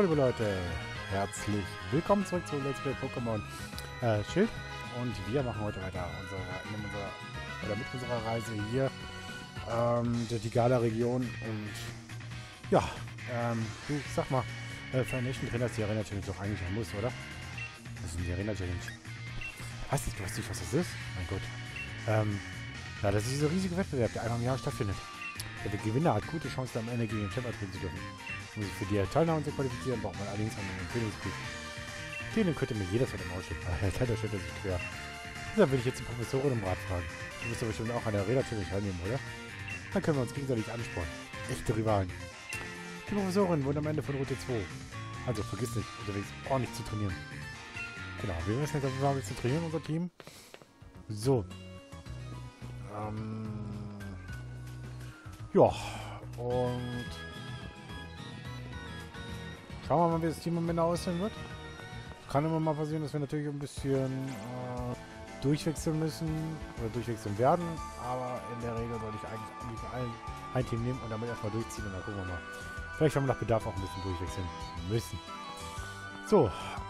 So, liebe Leute, herzlich willkommen zurück zu Let's Play Pokémon äh, Schild. Und wir machen heute weiter unsere, unserer, oder mit unserer Reise hier ähm, durch die Gala-Region. Und ja, ähm, du, sag mal, äh, für einen echten Trainer ist die Arena-Challenge doch eigentlich ein Muss, oder? Das ist die Arena-Challenge. Weißt du, du weißt nicht, was das ist? Mein Gott. Ähm, ja, das ist dieser riesige Wettbewerb, der einmal im Jahr stattfindet. Der Gewinner hat gute Chancen, am Ende gegen den Champ zu dürfen. Um sich für die Teilnahme zu qualifizieren, braucht man allerdings einen Empfehlungsbrief. Den könnte mir jederzeit im Ausschiff. Leider stellt er sich quer. Deshalb will ich jetzt die Professorin um Rat fragen. Du wirst doch bestimmt auch an der Räder-Challenge teilnehmen, oder? Dann können wir uns gegenseitig anspornen. Echte Rivalen. Die Professorin wurde am Ende von Route 2. Also vergiss nicht, unterwegs ordentlich zu trainieren. Genau, wir müssen jetzt auf jeden Fall bisschen trainieren, unser Team. So. Ähm. Ja. Und Schauen wir mal, wie das Team am Ende aussehen wird. Kann immer mal passieren, dass wir natürlich ein bisschen äh, durchwechseln müssen oder durchwechseln werden. Aber in der Regel sollte ich eigentlich mit allen ein Team nehmen und damit erstmal durchziehen und dann gucken wir mal. Vielleicht werden wir nach Bedarf auch ein bisschen durchwechseln müssen. So,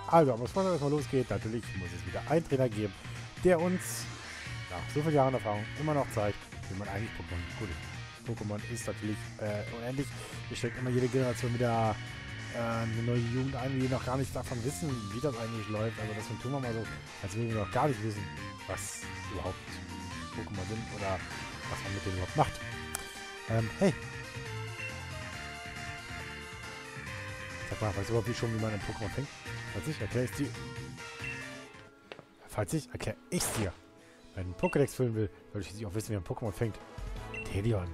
also, aber bevor es erstmal losgeht, natürlich muss es wieder einen Trainer geben, der uns nach so vielen Jahren Erfahrung immer noch zeigt, wie man eigentlich Pokémon gut. Pokémon ist natürlich äh, unendlich. Hier steckt immer jede Generation wieder eine neue Jugend ein, die noch gar nicht davon wissen, wie das eigentlich läuft. Also deswegen tun wir mal so, als würden wir noch gar nicht wissen, was überhaupt Pokémon sind oder was man mit denen überhaupt macht. Ähm, hey. Sag mal, weißt du überhaupt wie schon, wie man ein Pokémon fängt? Falls ich, erkläre ich dir. Falls ich, erkläre ich dir. Wenn ein Pokédex füllen will, sollte ich auch wissen, wie ein Pokémon fängt. Tedion.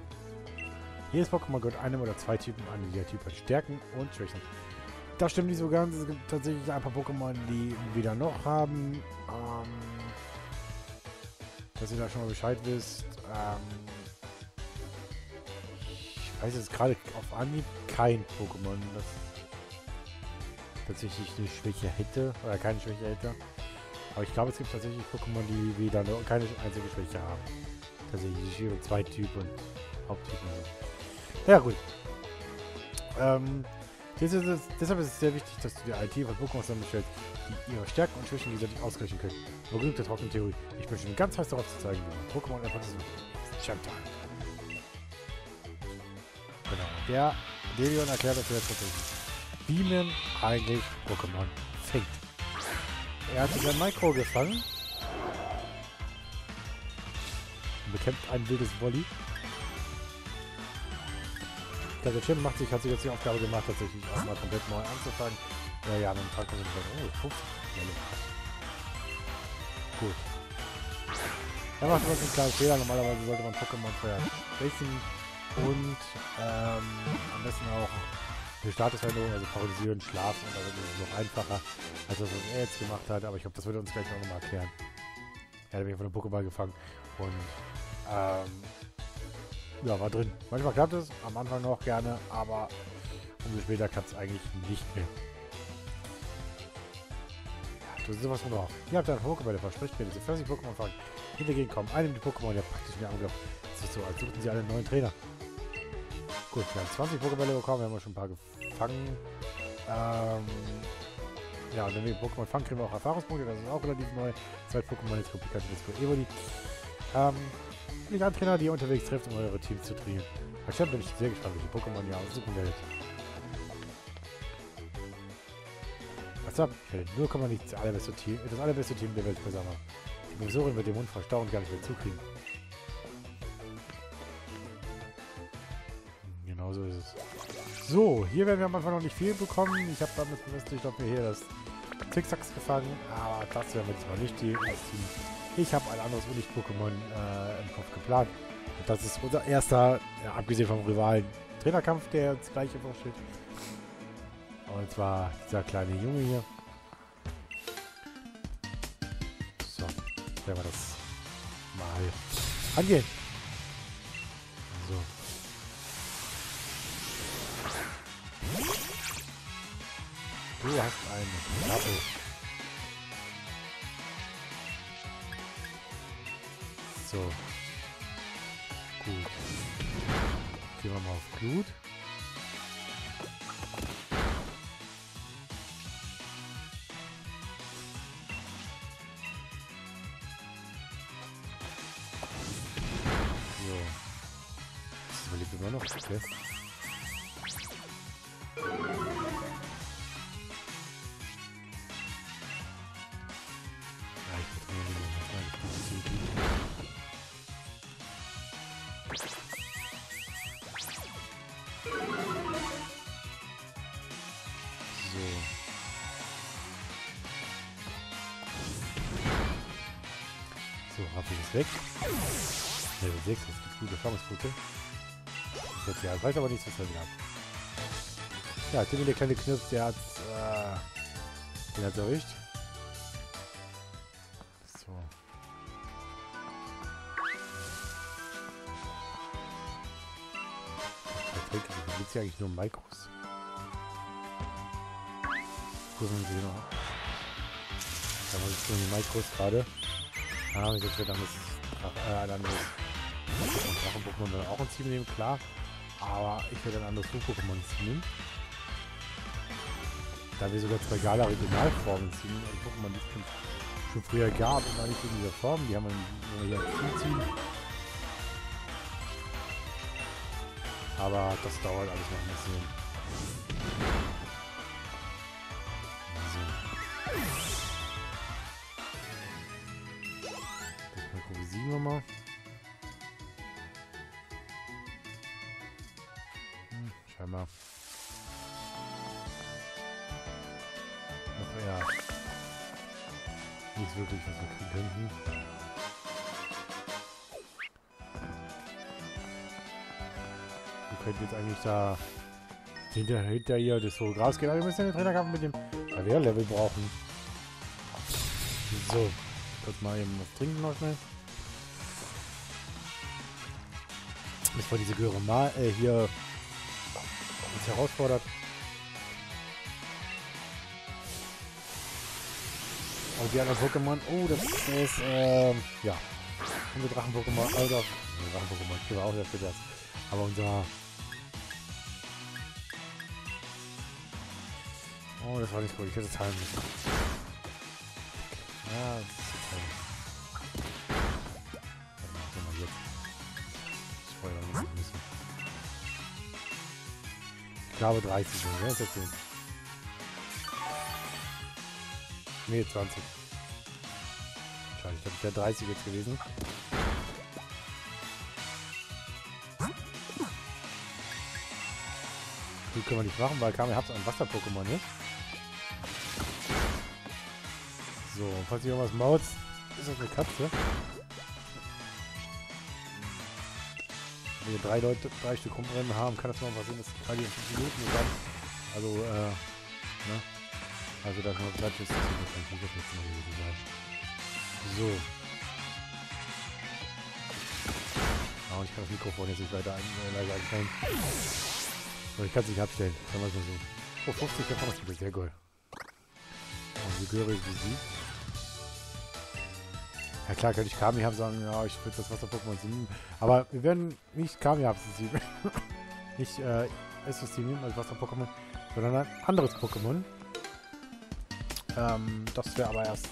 Jedes Pokémon gehört einem oder zwei Typen an, die der Typ hat Stärken und Schwächen. Das stimmt nicht so ganz. Es gibt tatsächlich ein paar Pokémon, die wieder noch haben. Ähm, dass ihr da schon mal Bescheid wisst. Ähm, ich weiß jetzt gerade auf Anhieb kein Pokémon, das tatsächlich eine Schwäche hätte. Oder keine Schwäche hätte. Aber ich glaube, es gibt tatsächlich Pokémon, die wieder keine einzige Schwäche haben. Tatsächlich zwei Typen Haupttypen. Ja, gut. Ähm, ist es, deshalb ist es sehr wichtig, dass du dir IT von Pokémon zusammenstellst, die ihre Stärken und Schwächen gegenseitig ausgleichen können. Aber genug der trockenen Theorie. Ich möchte mir ganz heiß darauf zu zeigen, wie man Pokémon einfach ist Champion. Genau. Der Delion erklärt das jetzt tatsächlich, wie man eigentlich Pokémon fängt. Er hat sich ein Micro gefangen und bekämpft ein wildes Volley. Der Tim macht sich, hat sich jetzt die Aufgabe gemacht, tatsächlich auch mal komplett neu anzufangen. Ja, ja, mit dem Tag kommt oh, 50 Gut. Er macht uns einen kleinen Fehler. Normalerweise sollte man Pokémon vorher racing und ähm, am besten auch eine Statusveränderung, also paralysieren, schlafen und dann ist es noch einfacher, als das, was er jetzt gemacht hat. Aber ich glaube, das wird er uns gleich noch mal erklären. Er hat mich von einem Pokéball gefangen und ähm, ja, war drin. Manchmal klappt es, am Anfang noch gerne, aber umso später klappt es eigentlich nicht mehr. Ja, du sowas von drauf. Ihr habt einen Pokémon, verspricht mir, diese 40 Pokémon fangen. Hintergegen kommen einem die Pokémon, der praktisch mir angreift. Es ist so, als suchten sie einen neuen Trainer. Gut, wir haben 20 Pokébälle bekommen, wir haben schon ein paar gefangen. Ähm, ja, und wenn wir Pokémon fangen, kriegen wir auch Erfahrungspunkte, das ist auch relativ neu. Zwei Pokémon jetzt Pikachu, jetzt Evoli. Ähm, die Trainer, die ihr unterwegs trifft, um eure Teams zu trainieren. Wahrscheinlich bin ich sehr gespannt, welche Pokémon ihr aussuchen werdet. Was ab? Ich werde nur nicht das allerbeste Team, das allerbeste Team der Welt versammeln. Die Professorin wird den Mund verstauen gar nicht mehr zukriegen. Genau so ist es. So, hier werden wir am Anfang noch nicht viel bekommen. Ich habe damit befestigt, ob wir hier das Zickzacks gefangen, aber das werden wir diesmal nicht die, das Team ich habe ein anderes Unlicht-Pokémon äh, im Kopf geplant. Und das ist unser erster, ja, abgesehen vom Rivalen, Trainerkampf, der uns gleich steht. Und zwar dieser kleine Junge hier. So, werden wir das mal angehen. So. Du hast eine Knappe. So. Gut. Gehen wir mal auf Glut. So. Das überlebt immer noch. Okay. 6, das gibt gute Erfahrungspunkte. Das ja, ich weiß aber nicht, was er wieder hat. Ja, Timmy, der kleine Knirps, der hat äh, den hat's erwischt. So. Verträgt, wie gibt es hier eigentlich nur Mikros? Gucken Sie noch. Da muss ich nur die Mikros gerade. Ah, ich jetzt wird dann das äh, ein anderes Drachen-Pokémon dann auch ein Team nehmen, klar. Aber ich werde ein anderes Pokémon ziehen. Da wir sogar zwei Gala Regionalformen ziehen, also Pokémon, die es schon, früher gab, immer nicht in dieser Form, die haben wir, hier ein Team. Aber das dauert alles noch ein bisschen. Improvisieren wir mal. Scheinbar. Noch eher nichts wirklich, was wir kriegen könnten. Wir könnten jetzt eigentlich da hinter, hinter ihr das hohe Gras gehen. Aber wir müssen den Trainerkampf mit dem Klavier-Level brauchen. So. Kurz mal eben was trinken noch schnell. Bevor diese Göre mal äh, hier herausfordert. Und die anderen Pokémon. Oh, das ist, ähm, ja. Unser Drachen-Pokémon. Also, Drachen-Pokémon. Ich auch dafür das. Aber unser. Oh, das war nicht gut. Ich hätte teilen müssen. Ja, das Ich glaube 30 sind, ne? Ist jetzt so. Nee, 20. Schade, ich glaube, es wäre 30 jetzt gewesen. Die können wir nicht machen, weil Kami hat ein Wasser-Pokémon, nicht? So, falls ihr irgendwas maut, ist das eine Katze. Wenn wir drei Leute, drei Stück rumrennen haben, kann das mal passieren, dass die in 5 Minuten dann, also, äh, ne? Also, da kann man bleibt jetzt, kann ich nicht mehr gewesen sein. So. Oh, ich kann das Mikrofon jetzt nicht weiter ein, äh, leiser einstellen. So, ich kann es nicht abstellen. Sagen wir es mal so. Oh, 50 Erfahrungspunkte, sehr gut. Und die Göre ist besiegt. Ja klar, könnte ich Kami haben sagen, ja, ich würde das Wasser-Pokémon nehmen. Aber wir werden nicht Kami haben nehmen. nicht äh, Estus nehmen als Wasser-Pokémon, sondern ein anderes Pokémon. Ähm, das wäre aber erst.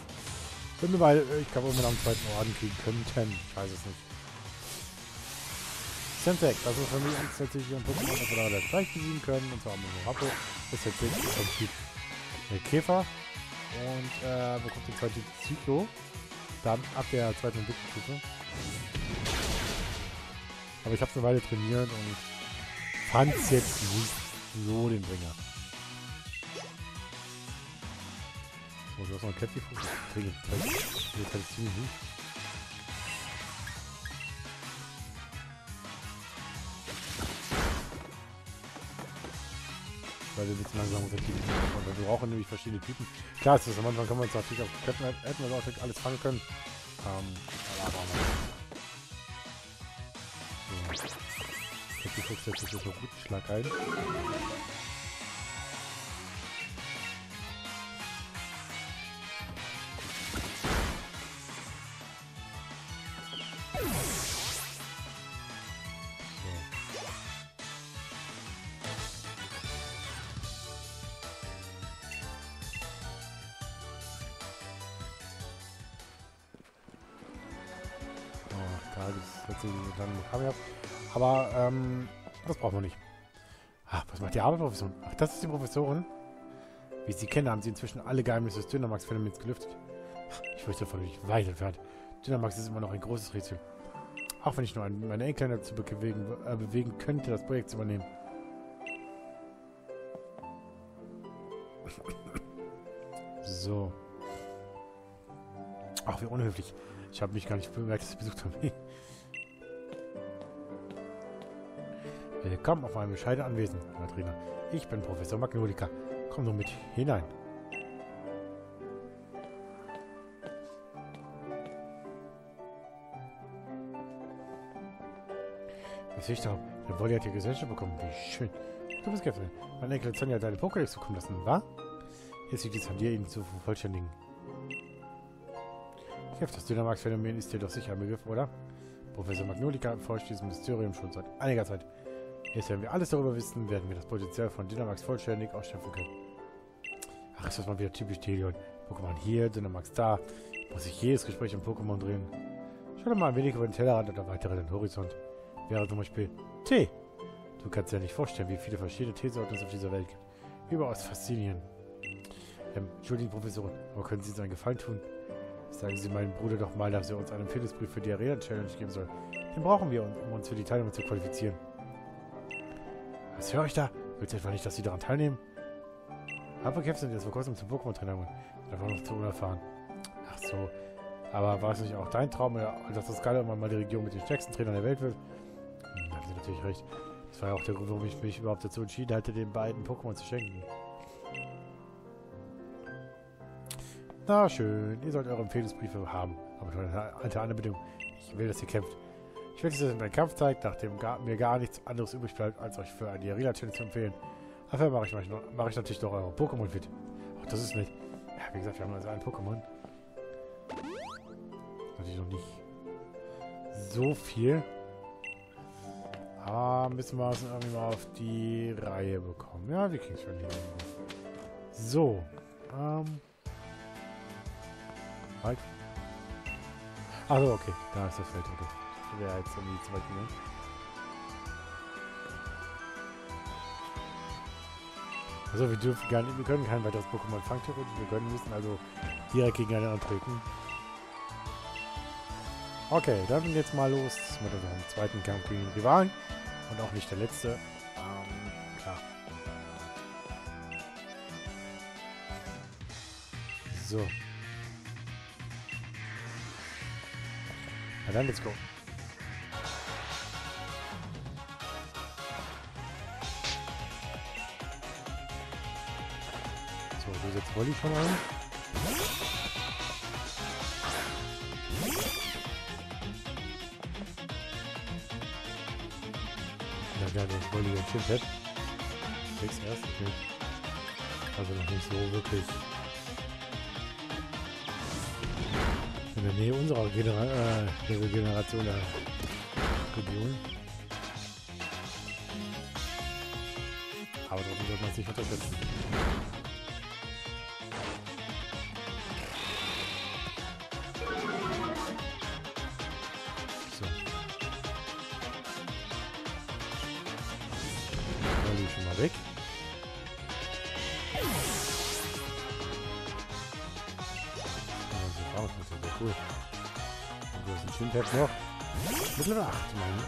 Wenn wir mal, ich glaube, wir am zweiten Orden kriegen könnten. Ich weiß es nicht. Sensek, das ist für mich tatsächlich ein Pokémon, das wir da gleich besiegen können. Und zwar Rappo. Das ist jetzt wirklich vom Typ Käfer. Und äh, bekommt den zweiten Zyklo. Dann ab der zweiten Entwicklungsstufe. Aber ich habe es eine Weile trainiert und fand es jetzt nicht so den Bringer. So, du hast noch einen Käppifuß. Ich trinke Weil wir bisschen langsam unterschiedlich sind. Und wir brauchen nämlich verschiedene Typen. Klar ist das am Anfang kann man es natürlich auch, wir, hätten wir auch alles fangen können. Ähm, aber aber So. Käppifuchs setzt sich jetzt noch gut einen Schlag ein. Aber ähm, Das brauchen wir nicht. Ach, was macht die arme Professorin? Ach, das ist die Professorin? Wie ich sie kenne, haben sie inzwischen alle Geheimnisse des Dynamax-Phänomens gelüftet. Ich fürchte von euch weit entfernt. Dynamax ist immer noch ein großes Rätsel. Auch wenn ich nur meine Enkelin dazu bewegen, äh, bewegen könnte, das Projekt zu übernehmen. so. Ach, wie unhöflich. Ich habe mich gar nicht bemerkt, dass Sie besucht haben. Willkommen auf meinem bescheidenen Anwesen, Herr Ich bin Professor Magnolika. Komm nur mit hinein. Was ich da? Der Wolli hat die Gesellschaft bekommen. Wie schön. Du bist Captain. Meine Enkel Sonja hat deine Pokédex zukommen lassen, wa? Jetzt liegt es an dir, ihn zu vervollständigen. Jeff, das Dynamax-Phänomen ist dir doch sicher ein Begriff, oder? Professor Magnolika forscht diesem Mysterium schon seit einiger Zeit. Jetzt, wenn wir alles darüber wissen, werden wir das Potenzial von Dynamax vollständig ausschöpfen können. Ach, ist das mal wieder typisch Delion. Pokémon hier, Dynamax da. Muss sich jedes Gespräch um Pokémon drehen. Schau doch mal ein wenig über den Tellerrand oder weiter den Horizont. Wäre zum Beispiel Tee. Du kannst dir nicht vorstellen, wie viele verschiedene Teesorten es auf dieser Welt gibt. Überaus faszinierend. Ähm, Entschuldigung, Professorin, aber können Sie uns einen Gefallen tun? Sagen Sie meinem Bruder doch mal, dass er uns einen Empfehlungsbrief für die Arena-Challenge geben soll. Den brauchen wir, um uns für die Teilnahme zu qualifizieren. Was höre ich da? Willst du etwa nicht, dass Sie daran teilnehmen? Haferkämpfe sind jetzt vor kurzem zum Pokémon-Trainer geworden. Da war noch zu unerfahren. Ach so. Aber war es nicht auch dein Traum, dass das Gala mal die Region mit den stärksten Trainern der Welt wird? Hm, da haben Sie natürlich recht. Das war ja auch der Grund, warum ich mich überhaupt dazu entschieden hatte, den beiden Pokémon zu schenken. Na schön, ihr sollt eure Empfehlungsbriefe haben. Aber unter einer Bedingung. Ich will, dass ihr kämpft. Ich dass ihr in Kampf zeigt, nachdem gar, mir gar nichts anderes übrig bleibt, als euch für eine Arena-Challenge zu empfehlen. Dafür mache ich, mach ich natürlich noch eure Pokémon fit. Ach, das ist nett. Ja, wie gesagt, wir haben also ein Pokémon. Natürlich noch nicht so viel. Aber müssen wir es irgendwie mal auf die Reihe bekommen. Ja, wir kriegen es schon hin. So. Ähm. Halt. Also okay, da ist das Feld. Okay. Wäre jetzt irgendwie zu weit gegangen. Also wir dürfen gar nicht, wir können kein weiteres Pokémon fangen Wir können müssen also direkt gegeneinander treten. Okay, dann jetzt mal los mit unserem zweiten Kampf gegen den Rivalen. Und auch nicht der letzte. Ähm, klar. So. Na dann, let's go. So, du setzt Wolli schon ein. Ja, ja, das Wolli und Chimpet. Sechs erst, okay. Also noch nicht so wirklich in der Nähe unserer Genera äh, Regeneration der Region. Aber trotzdem sollte man sich unterschätzen. Cool. Und du hast ein Schimpad noch. Mit Level 8, Mann.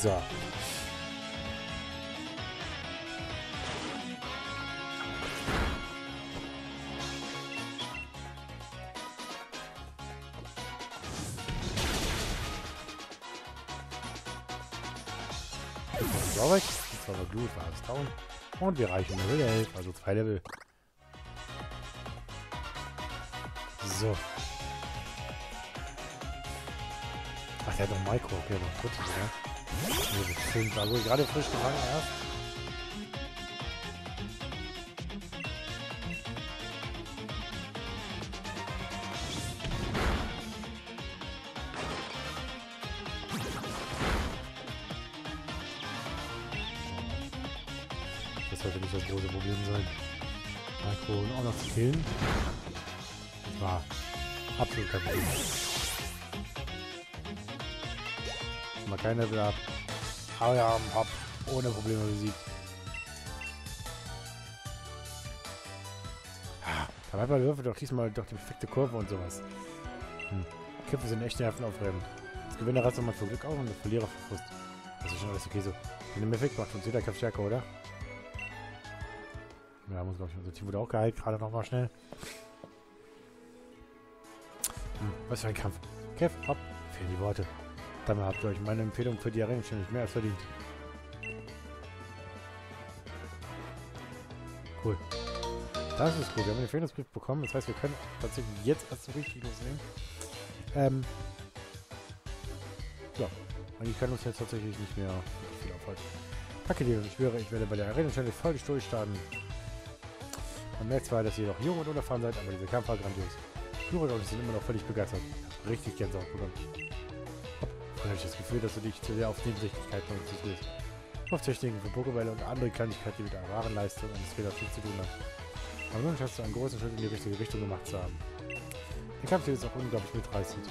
So. Alles down. Und wir reichen Level 11, also zwei Level. So. Ach, der hat noch Micro, okay, noch dritte sogar. Nee, gerade frisch gefangen erst. Mal kein Level ab. Aber ja, hab ohne Probleme besiegt. Ah, da war bei Würfel doch diesmal doch die perfekte Kurve und sowas. Hm. Kämpfe sind echt nervenaufreibend. Das Gewinner reißt nochmal für Glück auf und der Verlierer für Frust. Das ist schon alles okay so. Den Effekt macht uns jeder Kampf stärker, oder? Ja, muss glaube ich, unser Team wurde auch geheilt, gerade nochmal schnell. Hm, was für ein Kampf. Kev, hopp, fehlen die Worte. Damit habt ihr euch meine Empfehlung für die Arena nicht mehr als verdient. Cool. Das ist gut. Wir haben den Empfehlungsbrief bekommen. Das heißt, wir können tatsächlich jetzt erst so richtig loslegen. Ähm. Ja. Und die können uns jetzt tatsächlich nicht mehr viel aufhalten. Kacke dir, ich schwöre, ich werde bei der Arena-Stelle voll durchstarten. Man merkt zwar, dass ihr noch jung und unerfahren seid, aber dieser Kampf war grandios. Flora und ich sind immer noch völlig begeistert. Richtig Gänsehaut bekommen. Habe ich das Gefühl, dass du dich zu sehr auf Nebensächlichkeiten konzentrierst. Auf Techniken für Pokébälle und andere Kleinigkeiten, die mit einer wahren Leistung eines Fehlers nichts zu tun haben. Aber nun hast du einen großen Schritt in die richtige Richtung gemacht zu haben. Der Kampf hier ist auch unglaublich mitreißend.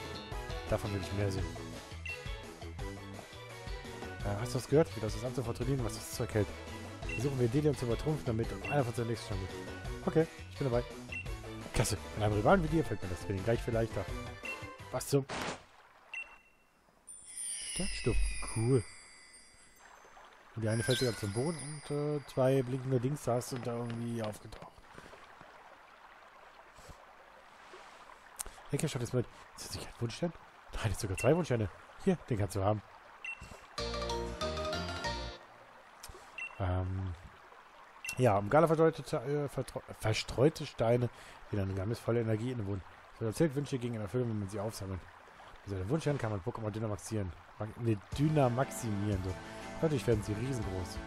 Davon will ich mehr sehen. Äh, hast du das gehört? Wie das ist Amt vertrainieren, was das Zeug hält. Versuchen wir Delion zu übertrumpfen, damit einer von seinen nächsten schon gut. Okay, ich bin dabei. Klasse. Mit einem Rivalen wie dir fällt mir das Training gleich viel leichter. Was zum... Sternstoff. Cool. Und die eine fällt sogar zum Boden und äh, zwei blinkende Dings da sind da irgendwie aufgetaucht. Hey, schaut jetzt mit. Ist das nicht ein Wunschstern? Nein, jetzt sogar zwei Wunschsterne. Hier, den kannst du haben. Ähm, ja, um Gala verstreute, äh, verstreute Steine, die dann geheimnisvolle Energie innewohnen. So erzählt Wünsche gegen Erfüllung, wenn man sie aufsammelt. Mit seinen Wunschstern kann man Pokémon dynamaxieren. Ne, dynamaximieren. So. Dadurch werden sie riesengroß.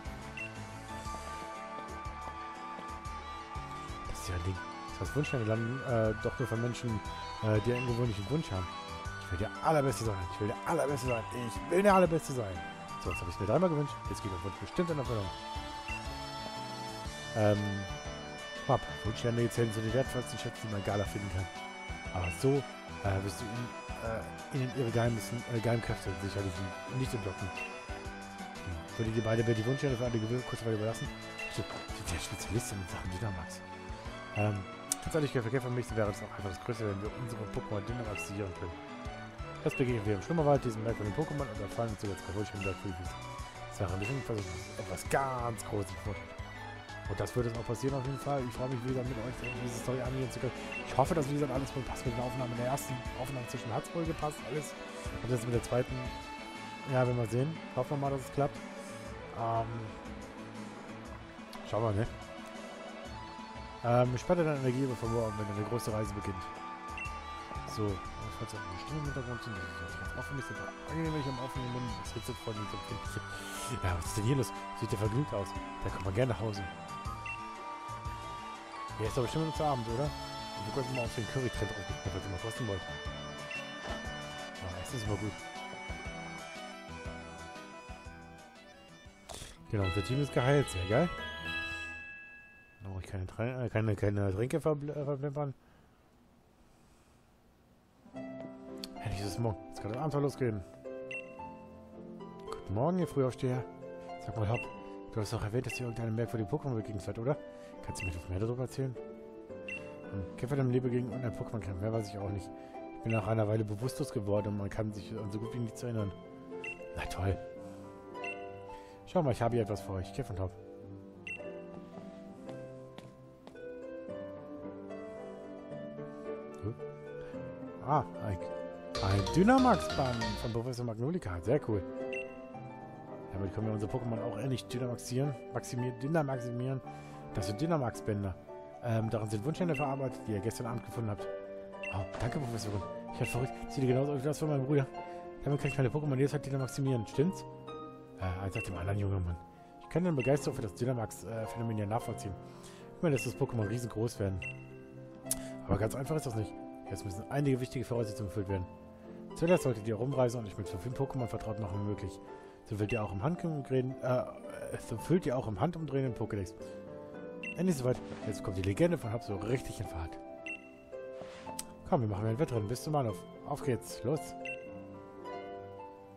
Das ist ja ein Ding. Das heißt, Wunschsterne landen äh, doch nur von Menschen, äh, die einen gewöhnlichen Wunsch haben. Ich will der Allerbeste sein. Ich will der Allerbeste sein. Ich will der Allerbeste sein. So, jetzt habe ich mir dreimal gewünscht. Jetzt geht der Wunsch bestimmt in Erfüllung. Ähm, Hab. Wunschsterne zählen zu den wertvollsten Schätzen, die man Gala finden kann. Aber so äh, wirst du ihn, äh, ihnen ihre Geheimnissen, äh, Geheimkräfte sicherlich nicht entlocken. Hm. Würde die beide die Wunschsterne für eine gewisse kurze Weile überlassen? So, sind ja Spezialistin in Sachen Dynamax. Ähm, tatsächlich für Käfer mich wäre es auch einfach das Größte, wenn wir unsere Pokémon dynamaxisieren können. Das begegnen wir im Schlummerwald, diesem merkwürdigen Pokémon und erfahren uns jetzt bei Wunschsterne Das wäre bestimmt etwas ganz Großes bevorsteht. Und das wird es auch passieren auf jeden Fall. Ich freue mich wieder mit euch diese Story angehen zu können. Ich hoffe, dass wie gesagt alles wohl passt mit der Aufnahme. In der ersten Aufnahme zwischen hat es wohl gepasst, alles. Und jetzt mit der zweiten, ja, werden wir sehen. Hoffen wir mal, dass es klappt. Ähm, schauen wir, ne? Ähm, spare deine Energie über morgen, wenn deine große Reise beginnt. So, falls ihr eine Stimme im Hintergrund sind, das ist ganz offen, ist aber angenehm, wenn ich am offenen Mund das Headset von so Ja, was ist denn hier los? Sieht der vergnügt aus. Da kommt man gerne nach Hause. Ja, ist aber bestimmt zu Abend, oder? Und wir könnten mal auf den Curry-Trend draufklicken, falls ihr mal kosten wollt. Ja, das ist immer gut. Genau, unser Team ist geheilt. Sehr geil. Brauche ich keine, äh, keine, keine Tränke verblimpern. Endlich ist es morgen. Jetzt kann das Abenteuer losgehen. Guten Morgen, ihr Frühaufsteher. Sag mal, Hopp, du hast doch erwähnt, dass ihr irgendeinem merkwürdigen Pokémon begegnet seid, oder? Kannst du mir noch mehr darüber erzählen? Hm. Kämpfer dem Leben gegen einen Pokémon-Kampf, mehr weiß ich auch nicht. Ich bin nach einer Weile bewusstlos geworden und man kann sich an so gut wie nichts erinnern. Na toll. Schau mal, ich habe hier etwas für euch. Kiff und Hop. Hm? Ah, ein, ein Dynamax-Band von Professor Magnolika. Sehr cool. Damit können wir unsere Pokémon auch endlich dynamaxieren, maximieren, dynamaximieren. Das sind Dynamax-Bänder. Ähm, darin sind Wunschstände verarbeitet, die ihr gestern Abend gefunden habt. Oh, danke, Professorin. Ich hatte verrückt. Sieht genauso aus wie das von meinem Bruder. Damit kann ich meine Pokémon jederzeit dynamaximieren. Stimmt's? Äh, als nach dem anderen jungen Mann. Ich kann deine Begeisterung für das Dynamax-Phänomen ja nachvollziehen. Ich meine, dass das Pokémon riesengroß werden. Aber ganz einfach ist das nicht. Jetzt müssen einige wichtige Voraussetzungen erfüllt werden. Zuerst solltet ihr rumreisen und euch mit so vielen Pokémon vertraut machen wie möglich. So füllt ihr auch im Handumdrehen, äh, so füllt ihr auch im Handumdrehen Pokédex. Endlich soweit. Jetzt kommt die Legende von Hub so richtig in Fahrt. Komm, wir machen ein Wettrennen. Du mal auf? Auf geht's. Los.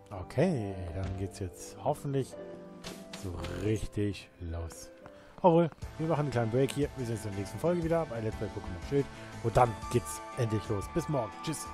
Okay, dann geht's jetzt hoffentlich so richtig los. Obwohl, wir machen einen kleinen Break hier. Wir sehen uns in der nächsten Folge wieder bei Let's Play Pokémon Schild. Und dann geht's endlich los. Bis morgen. Tschüss.